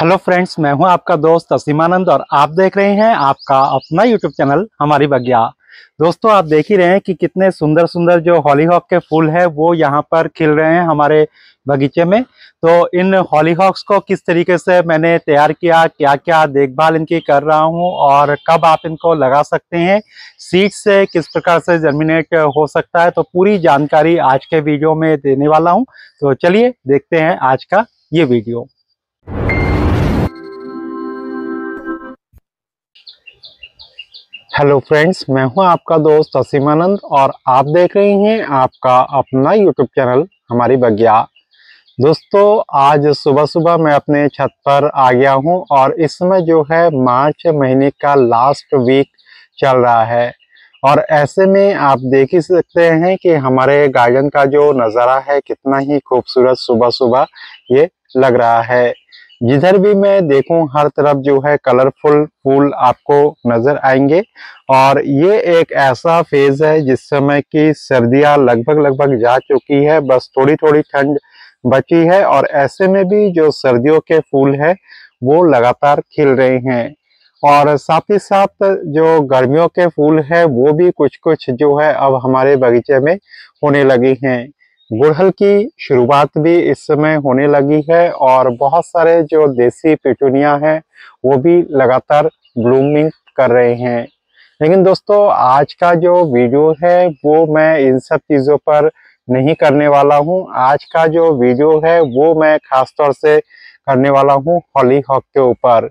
Hello friends मैं हूँ आपका दोस्त असीमानंद और आप देख रहे हैं आपका अपना यूट्यूब चैनल हमारी बगिया। दोस्तों, आप देख ही रहे हैं कि कितने सुंदर सुंदर जो हॉलीहॉक के फूल है, वो यहाँ पर खिल रहे हैं हमारे बगीचे में। तो इन हॉलीहॉक्स को किस तरीके से मैंने तैयार किया क्या क्या देखभाल इनकी कर रहा हूँ और कब आप इनको लगा सकते हैं सीड से किस प्रकार से जर्मिनेट हो सकता है तो पूरी जानकारी आज के वीडियो में देने वाला हूँ। तो चलिए देखते हैं आज का ये वीडियो। हेलो फ्रेंड्स मैं हूँ आपका दोस्त असीमानंद और आप देख रहे हैं आपका अपना यूट्यूब चैनल हमारी बगिया। दोस्तों, आज सुबह सुबह मैं अपने छत पर आ गया हूँ और इस समय जो है मार्च महीने का लास्ट वीक चल रहा है। और ऐसे में आप देख ही सकते हैं कि हमारे गार्डन का जो नज़ारा है, कितना ही खूबसूरत सुबह सुबह ये लग रहा है। जिधर भी मैं देखूँ, हर तरफ़ जो है कलरफुल फूल आपको नज़र आएँगे। और ये एक ऐसा फ़ेज़ है जिस समय की सर्दियाँ लगभग लगभग जा चुकी है, बस थोड़ी थोड़ी ठंड बची है और ऐसे में भी जो सर्दियों के फूल है, वो लगातार खिल रहे हैं। और साथ ही साथ जो गर्मियों के फूल है, वो भी कुछ कुछ जो है अब हमारे बगीचे में होने लगे हैं। गुड़हल की शुरुआत भी इस समय होने लगी है और बहुत सारे जो देसी पिटूनिया हैं, वो भी लगातार ब्लूमिंग कर रहे हैं। लेकिन दोस्तों, आज का जो वीडियो है, वो मैं इन सब चीज़ों पर नहीं करने वाला हूँ। आज का जो वीडियो है, वो मैं खास तौर से करने वाला हूँ हॉली हॉक के ऊपर।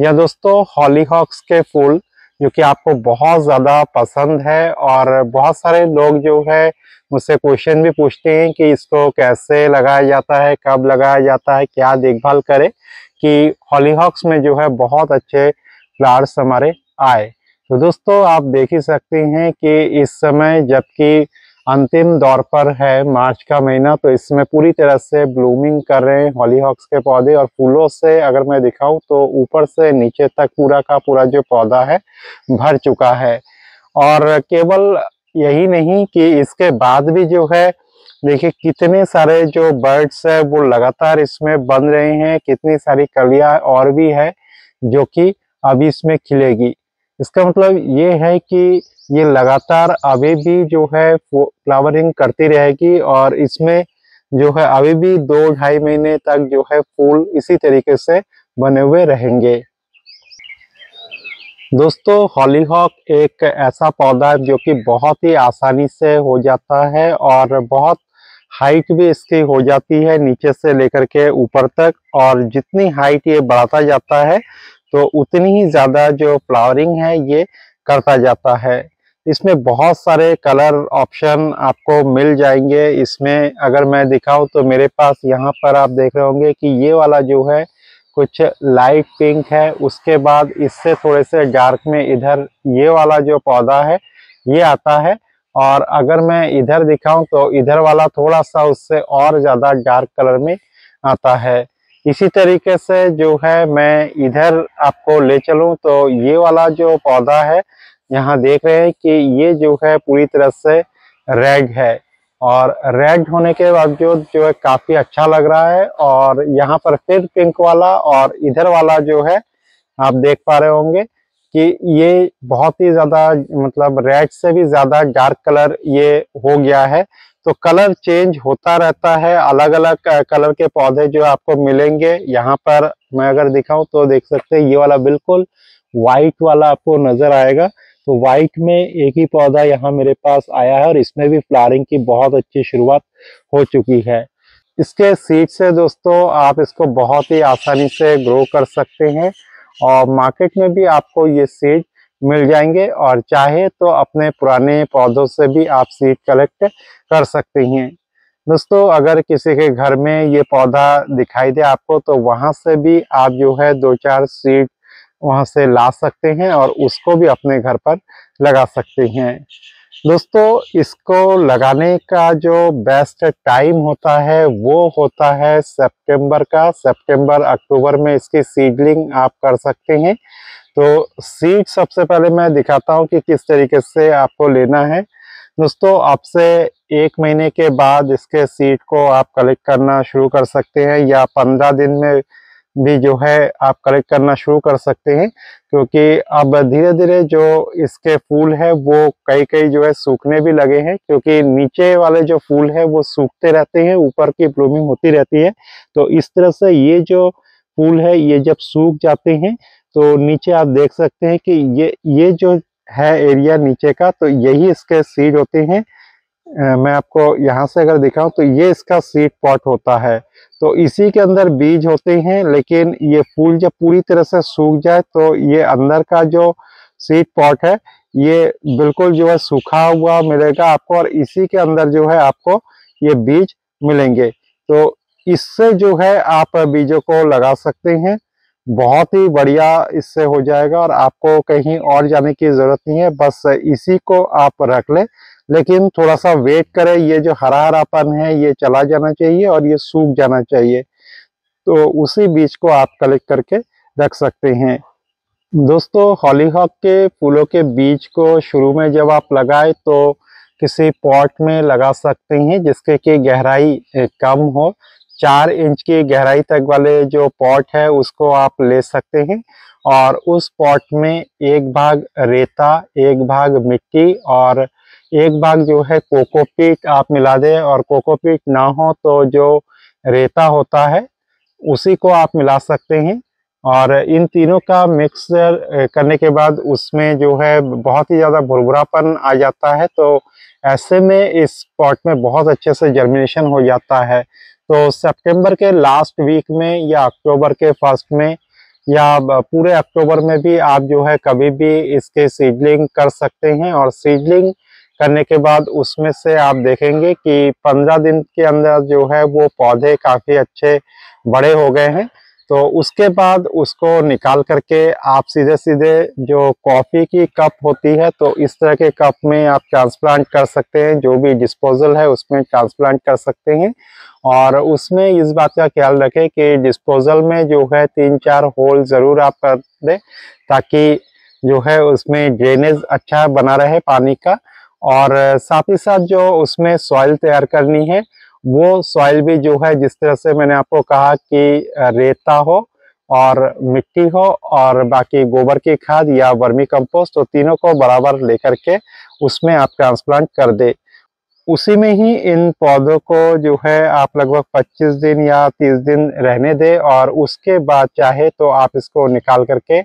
या दोस्तों हॉली हॉक्स के फूल जो कि आपको बहुत ज़्यादा पसंद है और बहुत सारे लोग जो है मुझसे क्वेश्चन भी पूछते हैं कि इसको कैसे लगाया जाता है, कब लगाया जाता है, क्या देखभाल करें कि हॉलीहॉक्स में जो है बहुत अच्छे फ्लावर्स हमारे आए। तो दोस्तों, आप देख ही सकते हैं कि इस समय जबकि अंतिम दौर पर है मार्च का महीना तो इसमें पूरी तरह से ब्लूमिंग कर रहे हैं हॉलीहॉक्स के पौधे और फूलों से अगर मैं दिखाऊँ तो ऊपर से नीचे तक पूरा का पूरा जो पौधा है, भर चुका है। और केवल यही नहीं कि इसके बाद भी जो है, देखिए कितने सारे जो बर्ड्स है वो लगातार इसमें बन रहे हैं, कितनी सारी कलियाँ और भी है जो कि अभी इसमें खिलेगी। इसका मतलब ये है कि ये लगातार अभी भी जो है फ्लावरिंग करती रहेगी और इसमें जो है अभी भी दो ढाई महीने तक जो है फूल इसी तरीके से बने हुए रहेंगे। दोस्तों हॉलीहॉक एक ऐसा पौधा है जो कि बहुत ही आसानी से हो जाता है और बहुत हाइट भी इसकी हो जाती है नीचे से लेकर के ऊपर तक और जितनी हाइट ये बढ़ाता जाता है तो उतनी ही ज़्यादा जो फ्लावरिंग है ये करता जाता है। इसमें बहुत सारे कलर ऑप्शन आपको मिल जाएँगे। इसमें अगर मैं दिखाऊँ तो मेरे पास यहाँ पर आप देख रहे होंगे कि ये वाला जो है, कुछ लाइट पिंक है। उसके बाद इससे थोड़े से डार्क में इधर ये वाला जो पौधा है, ये आता है। और अगर मैं इधर दिखाऊँ तो इधर वाला थोड़ा सा उससे और ज़्यादा डार्क कलर में आता है। इसी तरीके से जो है, मैं इधर आपको ले चलूँ तो ये वाला जो पौधा है यहाँ देख रहे हैं कि ये जो है पूरी तरह से रेड है और रेड होने के बावजूद जो है काफ़ी अच्छा लग रहा है और यहाँ पर फिर पिंक वाला और इधर वाला जो है आप देख पा रहे होंगे कि ये बहुत ही ज़्यादा मतलब रेड से भी ज़्यादा डार्क कलर ये हो गया है। तो कलर चेंज होता रहता है अलग अलग कलर के पौधे जो आपको मिलेंगे यहाँ पर मैं अगर दिखाऊँ तो देख सकते हैं ये वाला बिल्कुल व्हाइट वाला आपको नज़र आएगा। तो व्हाइट में एक ही पौधा यहाँ मेरे पास आया है और इसमें भी फ्लावरिंग की बहुत अच्छी शुरुआत हो चुकी है। इसके सीड से दोस्तों आप इसको बहुत ही आसानी से ग्रो कर सकते हैं और मार्केट में भी आपको ये सीड मिल जाएँगे और चाहे तो अपने पुराने पौधों से भी आप सीड कलेक्ट कर सकते हैं। दोस्तों अगर किसी के घर में ये पौधा दिखाई दे आपको तो वहाँ से भी आप जो है दो चार सीड वहाँ से ला सकते हैं और उसको भी अपने घर पर लगा सकते हैं। दोस्तों, इसको लगाने का जो बेस्ट टाइम होता है, वो होता है सितंबर का। सितंबर अक्टूबर में इसकी सीडलिंग आप कर सकते हैं। तो सीड सबसे पहले मैं दिखाता हूँ कि किस तरीके से आपको लेना है। दोस्तों, आपसे एक महीने के बाद इसके सीड को आप कलेक्ट करना शुरू कर सकते हैं या पंद्रह दिन में भी जो है आप कलेक्ट करना शुरू कर सकते हैं, क्योंकि अब धीरे धीरे जो इसके फूल है, वो कई कई जो है सूखने भी लगे हैं, क्योंकि नीचे वाले जो फूल है, वो सूखते रहते हैं, ऊपर की ब्लूमिंग होती रहती है। तो इस तरह से ये जो फूल है, ये जब सूख जाते हैं तो नीचे आप देख सकते हैं कि ये ये जो है एरिया नीचे का तो यही इसके सीड होते हैं। मैं आपको यहाँ से अगर दिखाऊँ तो ये इसका सीड पॉट होता है। तो इसी के अंदर बीज होते हैं, लेकिन ये फूल जब पूरी तरह से सूख जाए तो ये अंदर का जो सीड पॉट है, ये बिल्कुल जो है सूखा हुआ मिलेगा आपको और इसी के अंदर जो है आपको ये बीज मिलेंगे। तो इससे जो है आप बीजों को लगा सकते हैं। बहुत ही बढ़िया इससे हो जाएगा और आपको कहीं और जाने की ज़रूरत नहीं है, बस इसी को आप रख ले। लेकिन थोड़ा सा वेट करें, ये जो हरा हरापन है, ये चला जाना चाहिए और ये सूख जाना चाहिए। तो उसी बीज को आप कलेक्ट करके रख सकते हैं। दोस्तों हॉलीहॉक के फूलों के बीज को शुरू में जब आप लगाए तो किसी पॉट में लगा सकते हैं, जिसके की गहराई कम हो। चार इंच की गहराई तक वाले जो पॉट है, उसको आप ले सकते हैं और उस पॉट में एक भाग रेता, एक भाग मिट्टी और एक भाग जो है कोकोपीट आप मिला दें और कोकोपीट ना हो तो जो रेता होता है, उसी को आप मिला सकते हैं। और इन तीनों का मिक्सर करने के बाद उसमें जो है बहुत ही ज़्यादा भुरभुरापन आ जाता है। तो ऐसे में इस पॉट में बहुत अच्छे से जर्मिनेशन हो जाता है। तो सितंबर के लास्ट वीक में या अक्टूबर के फ़र्स्ट में या पूरे अक्टूबर में भी आप जो है कभी भी इसके सीडलिंग कर सकते हैं। और सीडलिंग करने के बाद उसमें से आप देखेंगे कि पंद्रह दिन के अंदर जो है वो पौधे काफ़ी अच्छे बड़े हो गए हैं। तो उसके बाद उसको निकाल करके आप सीधे सीधे जो कॉफ़ी की कप होती है तो इस तरह के कप में आप ट्रांसप्लांट कर सकते हैं, जो भी डिस्पोजल है उसमें ट्रांसप्लांट कर सकते हैं। और उसमें इस बात का ख्याल रखें कि डिस्पोजल में जो है तीन चार होल ज़रूर आप कर दें, ताकि जो है उसमें ड्रेनेज अच्छा बना रहे पानी का। और साथ ही साथ जो उसमें सॉइल तैयार करनी है, वो सॉइल भी जो है, जिस तरह से मैंने आपको कहा कि रेता हो और मिट्टी हो और बाकी गोबर की खाद या वर्मी कंपोस्ट तो तीनों को बराबर लेकर के उसमें आप ट्रांसप्लांट कर दे। उसी में ही इन पौधों को जो है, आप लगभग 25 दिन या 30 दिन रहने दे और उसके बाद चाहे तो आप इसको निकाल करके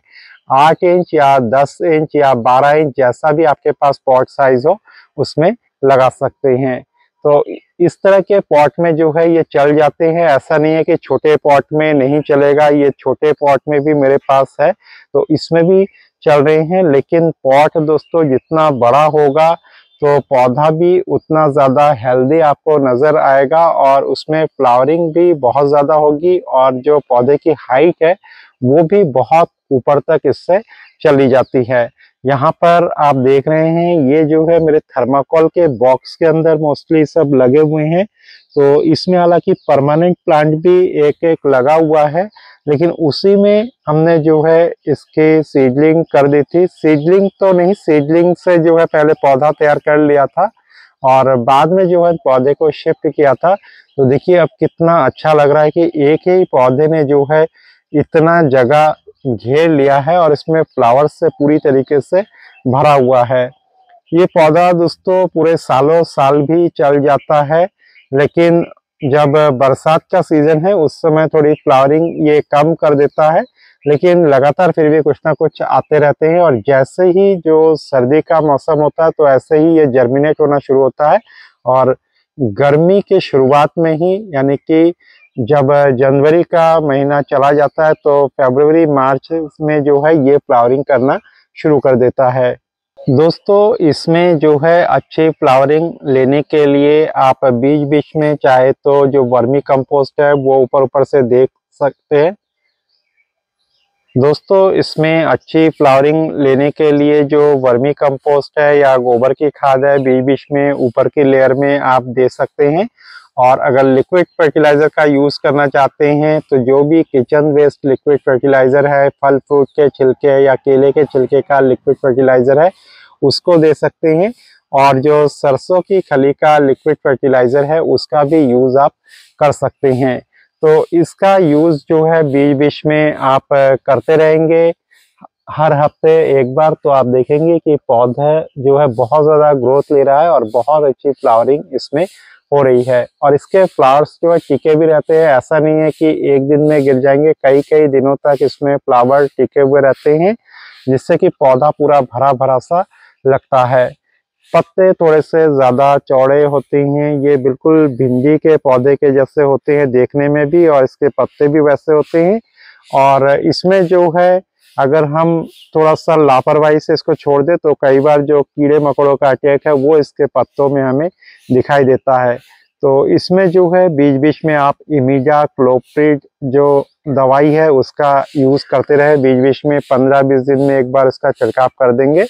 आठ इंच या दस इंच या बारह इंच जैसा भी आपके पास पॉट साइज़ हो, उसमें लगा सकते हैं। तो इस तरह के पॉट में जो है ये चल जाते हैं। ऐसा नहीं है कि छोटे पॉट में नहीं चलेगा, ये छोटे पॉट में भी मेरे पास है तो इसमें भी चल रहे हैं। लेकिन पॉट दोस्तों जितना बड़ा होगा तो पौधा भी उतना ज़्यादा हेल्दी आपको नज़र आएगा और उसमें फ्लावरिंग भी बहुत ज़्यादा होगी और जो पौधे की हाइट है, वो भी बहुत ऊपर तक इससे चली जाती है। यहाँ पर आप देख रहे हैं, ये जो है मेरे थर्माकोल के बॉक्स के अंदर मोस्टली सब लगे हुए हैं। तो इसमें हालाँकि परमानेंट प्लांट भी एक एक लगा हुआ है, लेकिन उसी में हमने जो है इसके सीडलिंग कर दी थी। सीडलिंग तो नहीं सीडलिंग से जो है पहले पौधा तैयार कर लिया था और बाद में जो है पौधे को शिफ्ट किया था। तो देखिए अब कितना अच्छा लग रहा है कि एक ही पौधे ने जो है इतना जगह घेर लिया है और इसमें फ्लावर से पूरी तरीके से भरा हुआ है। ये पौधा दोस्तों पूरे सालों साल भी चल जाता है, लेकिन जब बरसात का सीज़न है, उस समय थोड़ी फ्लावरिंग ये कम कर देता है, लेकिन लगातार फिर भी कुछ ना कुछ आते रहते हैं और जैसे ही जो सर्दी का मौसम होता है तो ऐसे ही ये जर्मिनेट होना शुरू होता है और गर्मी के शुरुआत में ही, यानी कि जब जनवरी का महीना चला जाता है तो फरवरी, मार्च में जो है ये फ्लावरिंग करना शुरू कर देता है। दोस्तों, इसमें जो है अच्छी फ्लावरिंग लेने के लिए आप बीच बीच में चाहे तो जो वर्मी कंपोस्ट है, वो ऊपर ऊपर से देख सकते हैं। दोस्तों, इसमें अच्छी फ्लावरिंग लेने के लिए जो वर्मी कंपोस्ट है या गोबर की खाद है बीच बीच में ऊपर की लेयर में आप दे सकते हैं। और अगर लिक्विड फर्टिलाइज़र का यूज़ करना चाहते हैं तो जो भी किचन वेस्ट लिक्विड फर्टिलाइज़र है, फल फ्रूट के, छिलके या केले के छिलके का लिक्विड फर्टिलाइज़र है, उसको दे सकते हैं। और जो सरसों की खली का लिक्विड फर्टिलाइज़र है, उसका भी यूज़ आप कर सकते हैं। तो इसका यूज़ जो है बीच बीच में आप करते रहेंगे। हर हफ़्ते एक बार तो आप देखेंगे कि पौधा जो है, बहुत ज़्यादा ग्रोथ ले रहा है और बहुत अच्छी फ्लावरिंग इसमें हो रही है। और इसके फ्लावर्स जो है, टिके भी रहते हैं। ऐसा नहीं है कि एक दिन में गिर जाएँगे। कई कई दिनों तक इसमें फ्लावर टिके हुए रहते हैं, जिससे कि पौधा पूरा भरा भरा सा लगता है। पत्ते थोड़े से ज़्यादा चौड़े होते हैं। ये बिल्कुल भिंडी के पौधे के जैसे होते हैं देखने में भी, और इसके पत्ते भी वैसे होते हैं। और इसमें जो है अगर हम थोड़ा सा लापरवाही से इसको छोड़ दे तो कई बार जो कीड़े मकोड़ों का अटैक है, वो इसके पत्तों में हमें दिखाई देता है। तो इसमें जो है बीच बीच में आप इमीजा, क्लोप्रिड जो दवाई है, उसका यूज़ करते रहे। बीच बीच में पंद्रह बीस दिन में एक बार इसका छिड़काव कर देंगे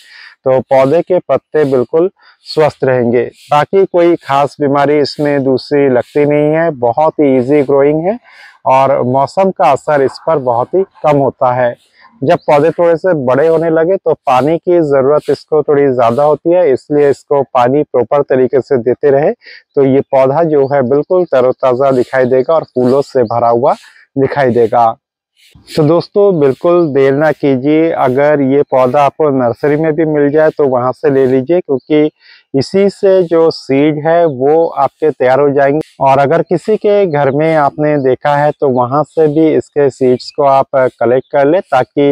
तो पौधे के पत्ते बिल्कुल स्वस्थ रहेंगे। बाकी कोई खास बीमारी इसमें दूसरी लगती नहीं है, बहुत ही ईजी ग्रोइंग है और मौसम का असर इस पर बहुत ही कम होता है। जब पौधे थोड़े से बड़े होने लगे तो पानी की ज़रूरत इसको थोड़ी ज़्यादा होती है, इसलिए इसको पानी प्रॉपर तरीके से देते रहे। तो ये पौधा जो है बिल्कुल तरोताज़ा दिखाई देगा और फूलों से भरा हुआ दिखाई देगा। तो दोस्तों, बिल्कुल देर ना कीजिए। अगर ये पौधा आपको नर्सरी में भी मिल जाए तो वहाँ से ले लीजिए, क्योंकि इसी से जो सीड है, वो आपके तैयार हो जाएँगे। और अगर किसी के घर में आपने देखा है तो वहाँ से भी इसके सीड्स को आप कलेक्ट कर ले, ताकि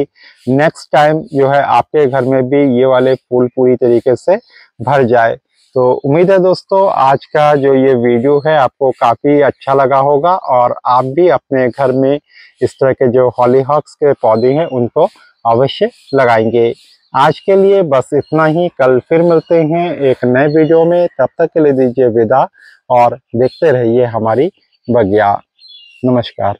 नेक्स्ट टाइम जो है, आपके घर में भी ये वाले फूल पूरी तरीके से भर जाए। तो उम्मीद है दोस्तों, आज का जो ये वीडियो है आपको काफ़ी अच्छा लगा होगा और आप भी अपने घर में इस तरह के जो हॉलीहॉक्स के पौधे हैं, उनको अवश्य लगाएँगे। आज के लिए बस इतना ही। कल फिर मिलते हैं एक नए वीडियो में। तब तक के लिए दीजिए विदा और देखते रहिए हमारी बगिया। नमस्कार।